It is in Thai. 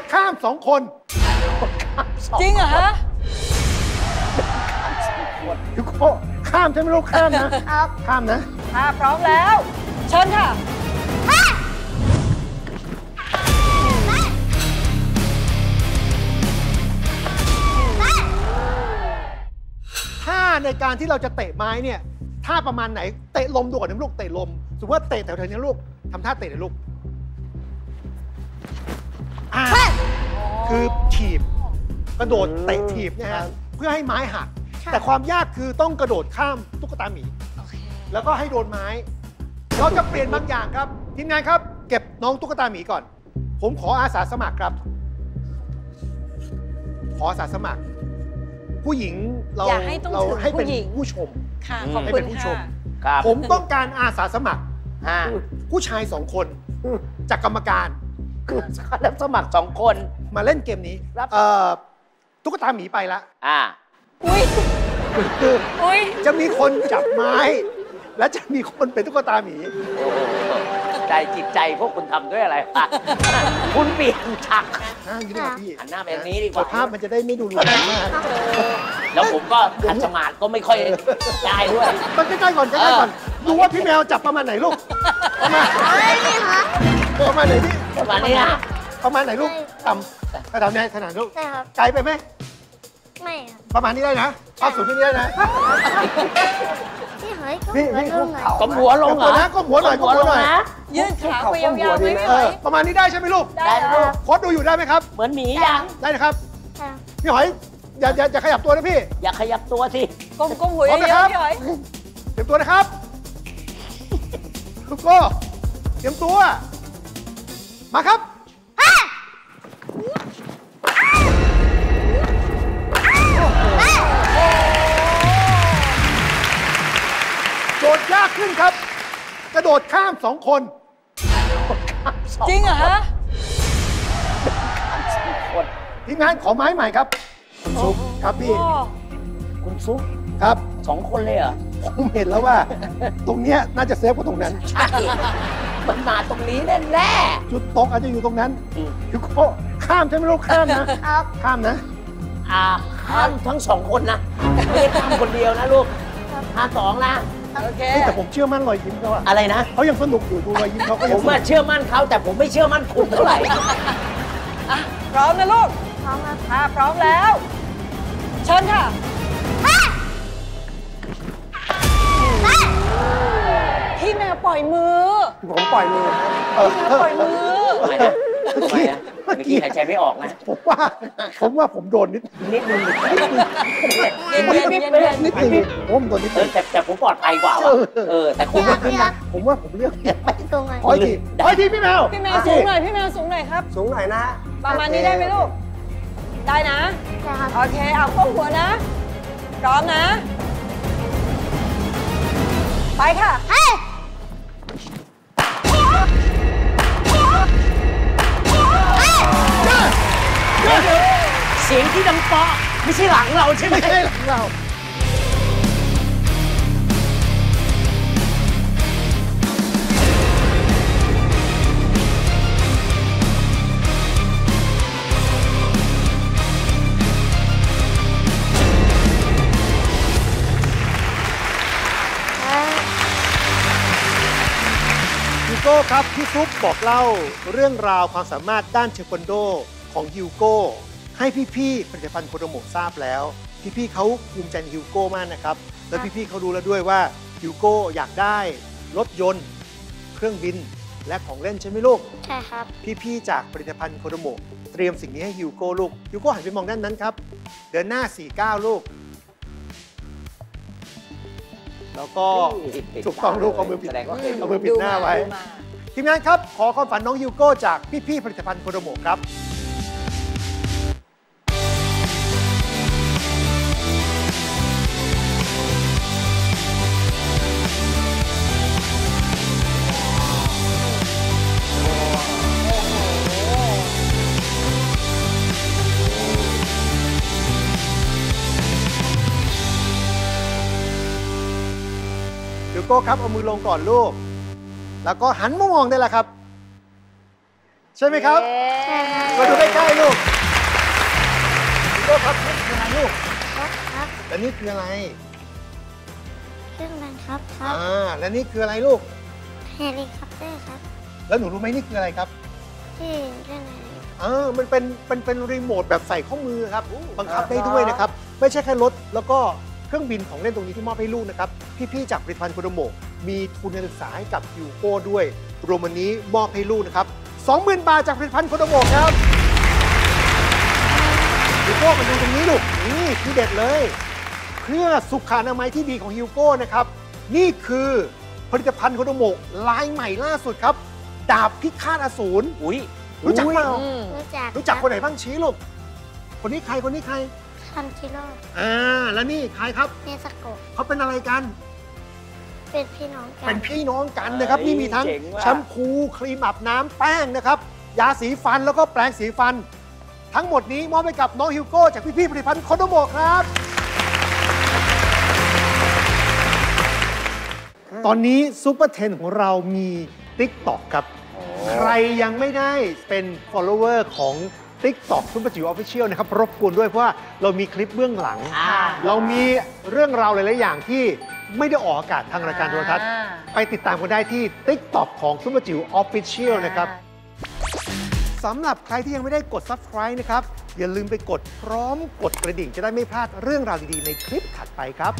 ดข้ามสองคนจริงเหรอฮะยูโก้ข้ามใช่ไหมลูกข้ามนะครับ ข้ามนะถ้าพร้อมแล้ว เชิญค่ะถ้าในการที่เราจะเตะไม้เนี่ยท่าประมาณไหน เตะลมดูก่อนนะลูกเตะลมสมมติว่าเตะแถวๆนี้ลูกทำท่าเตะเลยลูก อ่าคือถีบกระโดดเตะถีบเนะฮะเพื่อให้ไม้หักแต่ความยากคือต้องกระโดดข้ามตุ๊กตาหมีแล้วก็ให้โดนไม้ เราจะเปลี่ยนบางอย่างครับ ทีมงานครับ เก็บน้องตุ๊กตาหมีก่อน ผมขออาสาสมัครครับ ขออาสาสมัคร ผู้หญิงเราอย่าให้ต้องเราถึงให้เป็นผู้หญิง ผู้ชม ค่ะอืมขอบให้คุเป็ณนผู้ชค่ะ ม ครับผมต้องการอาสาสมัครอ่าผู้ชายสองคน จากกรรมการ คือรับสมัครสองคน มาเล่นเกมนี้รับเอ่อตุ๊กตาหมีไปละอ่าอุ้ยคืออุ้ยจะมีคนจับไม้ และจะมีคนเป็นตุ๊กตาหมีโอ้โหใจจิตใจพวกคุณทำด้วยอะไรวะคุณเปลี่ยนฉากห้างนี้นะครับพี่หันหน้าไปทางนี้ดีกเดี๋ว่ายวภาพมันจะได้ไม่ดูรุนแรงมากแล้วผมก็ขัดสมาธิก็ไม่ค่อยได้ด้วยมันใกล้ๆก่อนใกล้ๆก่อนดูว่าพี่แมวจับประมาณไหนลูกประมาณ มาณนี้นะประมาณไหนลูกต่ำระดับไหนขนาดลูกใช่ครับ ไกลไปไหม ไม่ครับ ประมาณนี้ได้นะเข้าสู่ที่นี้ได้นะ พี่หอยก็พี่หัวพี่ลงหน่อยก้มหัวลงเหรอเดี๋ยวก่อนนะก้มหัวหน่อยก้มหัวหน่อยนะยืดขาไปยาวๆไหมพี่เอหออยประมาณนี้ได้ใช่ไหมลูก ได้ลูกโค้ดดูอยู่ได้ไหมครับ เหมือนหมียัง ได้นะครับใช่ครับ พี่หอยอย่าอย่าอย่าขยับตัวนะพี่ อย่าขยับตัวสิ ก้มก้มหัวพร้อมเยนะครัอะบๆพี่หอยเตรียมตัวนะครับลูกโก้เตรียมตัว มาครับโจทย์ยากขึ้นครับ กระโดดข้ามสองคนจริงเหรอฮะทีมงานขอไม้ใหม่ครับ คุณซุปครับพี่โอ้คุณซุปครับสองคนเลยเหรอ ผมเห็นแล้วว่า ตรงเนี้ยน่าจะเซฟกว่าตรงนั้น ใช่มันมาตรงนี้แน่แน่จุดตกอาจจะอยู่ตรงนั้นๆอืมยูโก้ข้ามใช่ไหมลูกข้ามนะครับข้ามนะอ่าข้ามทั้งสองคนนะไม่ได้ข้ามคนเดียวนะลูกห้ามสองนะ โอเค เฮ้ยแต่ผมเชื่อมั่นรอยยิ้มเขาอะอะไรนะ เขายังสนุกอยู่ดูรอยยิ้มเขาก็ผยังมสนุว่ากเชื่อมั่นเขาแต่ผมไม่เชื่อมั่นคุณเท่าไหร่อะพร้อมนะลูก พร้อมครับถ้าพร้อมแล้ว เชิญค่ะ พี่แมวปล่อยมือ ผมปล่อยมือเออพี่แมวปล่อยมือทำไมนะทำไมนะเมื่อกี้หายใจไม่ออกนะ ผมว่า ผมว่าผมโดนนิดนิดนึงเย็นๆเย็นๆเย็นนิดนึงผมโดนนิดเอนึองแต่แต่ผมปลอดภัยกว่าว่ะเออ แต่คุณพี่ครับพี่ครับผมว่าผมเลือกตรงไหนขออีกทีขออีกทีพี่แมวๆพี่แมวสูงหน่อย พี่แมวสูงหน่อยครับ สูงหน่อยนะประมาณนี้ได้ไหมลูก ได้นะใช่ครับโอเค เอาก้มหัวนะ พร้อมนะ ไปค่ะ เฮ้ยเสียงที่ดังเปาะไม่ใช่หลังเราใช่ไหม ไม่ใช่หลังเรา ยูโก้ครับพี่ซุปบอกเล่าเรื่องราวความสามารถด้านเทควันโดของฮิวโก้ให้พี่ๆผลิตภัณฑ์โคโดโมะทราบแล้ว พี่ๆเขาภูมิใจในฮิวโก้มากนะครับ แล้วพี่ๆเขารู้แล้วด้วยว่าฮิวโก้อยากได้รถยนต์ เครื่องบินและของเล่นใช่ไหมลูก ใช่ครับ พี่ๆจากผลิตภัณฑ์โคโดโมะเตรียมสิ่งนี้ให้ฮิวโก้ลูกฮิวโก้หันไปมองด้านนั้นครับ เดินหน้า 4 ก้าวลูก แล้วก็ถูกต้องลูกเอามือปิดแสดงว่าเคยเอามือปิดหน้าไว้ดูมาทีมงานครับ ขอความฝันน้องฮิวโก้จากพี่ๆผลิตภัณฑ์โคโดโมะครับ วโก้ครับเอามือลงก่อนลูก แล้วก็หันมามองได้แล้วครับ ใช่ไหมครับใช่ครับมาดูใกล้ๆครับนี่คืออะไรลูกรถครับและนี่คืออะไรเครื่องบินครับครับอ่าและนี่คืออะไรลูกเฮลิคอปเตอร์ครับ แล้วหนูรู้ไหมนี่คืออะไรครับที่เล่นอะไรอ่ามันเป็นเป็นเป็นรีโมทแบบใส่ข้อมือครับบังคับได้ด้วยนะครับ ไม่ใช่แค่รถแล้วก็ เครื่องบินของเล่นตรงนี้ที่มอบให้ลูกนะครับ พี่ๆจากผลิตภัณฑ์โคโดโมะมีทุนการศึกษาให้กับยูโก้ด้วย รวมวันนี้มอบให้ลูกนะครับ20,000 บาทจากผลิตภัณฑ์โคโดโมะครับยูโก้มาดูตรงนี้ลูกนี่ที่เด็ดเลยเพื่อสุขอนามัยที่ดีของฮิวโก้นะครับนี่คือผลิตภัณฑ์โคโดโมะลายใหม่ล่าสุดครับ ดาบพิฆาตอสูรอุ้ยรู้จักเปล่าอืมรู้จักรู้จักคนไหนบ้างชี้ลูกคนนี้ใครคนนี้ใคร คันจิโร่อ่าแล้วนี่ใครครับเนสโกะเขาเป็นอะไรกัน เป็นพี่น้องกันเป็นพี่น้องกันนะครับเฮ้ยนี่มีทั้งเจ๋งว่ะแชมพูครีมอาบน้ำแป้งนะครับ ยาสีฟันแล้วก็แปรงสีฟัน ทั้งหมดนี้มอบให้กับน้องฮิวโก้จากพี่ๆผลิตภัณฑ์โคโดโมะครับตอนนี้ซูเปอร์เทนของเรามี TikTok ครับ ใครยังไม่ได้เป็น follower ของ TikTok ซุปเปอร์จิ๋ว Official นะครับ รบกวนด้วยเพราะว่าเรามีคลิปเบื้องหลัง อ่า เรามีเรื่องราวหลาย ๆ อย่างที่ไม่ได้ออกอากาศทางรายการโทรทัศน์ อ่า ไปติดตามกันได้ที่ TikTok ของซุปเปอร์จิ๋ว Official นะครับ สำหรับใครที่ยังไม่ได้กด Subscribe นะครับ อย่าลืมไปกดพร้อมกดกระดิ่งจะได้ไม่พลาดเรื่องราวดี ๆ ในคลิปถัดไปครับ